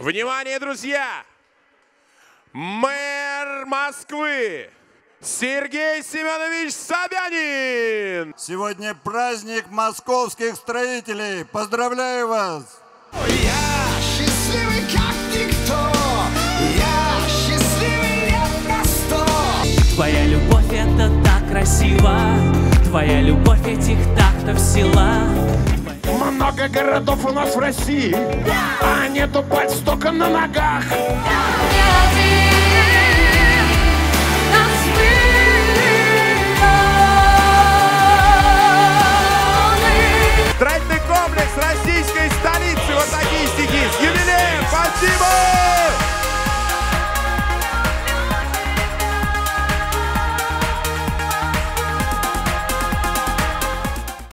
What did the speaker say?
Внимание, друзья! Мэр Москвы Сергей Семенович Собянин! Сегодня праздник московских строителей. Поздравляю вас! Я счастливый, как никто Я счастливый лет на сто Твоя любовь это так красиво Твоя любовь этих тактов села Много городов у нас в России, а нету подстока на ногах Тратный комплекс российской страны.